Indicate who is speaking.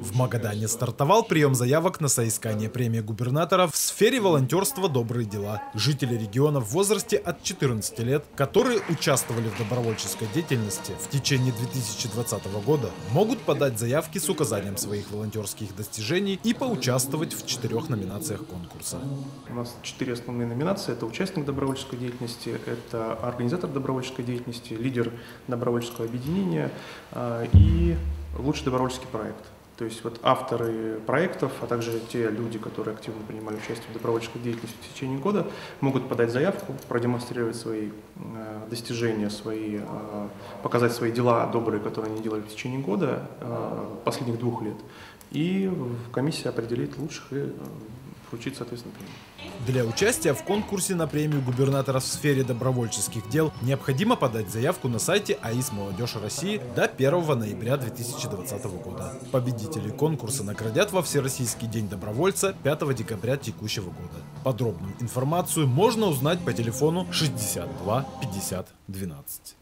Speaker 1: В Магадане стартовал прием заявок на соискание премии губернатора в сфере волонтерства «Добрые дела». Жители региона в возрасте от 14 лет, которые участвовали в добровольческой деятельности в течение 2020 года, могут подать заявки с указанием своих волонтерских достижений и поучаствовать в четырех номинациях конкурса.
Speaker 2: У нас четыре основные номинации. Это участник добровольческой деятельности, это организатор добровольческой деятельности, лидер добровольческого объединения а, и лучший добровольческий проект. То есть вот авторы проектов, а также те люди, которые активно принимали участие в добровольческой деятельности в течение года, могут подать заявку, продемонстрировать свои э, достижения, свои, э, показать свои дела добрые, которые они делали в течение года, э, последних двух лет. И комиссия определит лучших и э, вручить, соответственно.
Speaker 1: Для участия в конкурсе на премию губернатора в сфере добровольческих дел необходимо подать заявку на сайте АИС «Молодежь России» до 1 ноября 2020 года. Победители конкурса наградят во Всероссийский день добровольца 5 декабря текущего года. Подробную информацию можно узнать по телефону 62 50 12.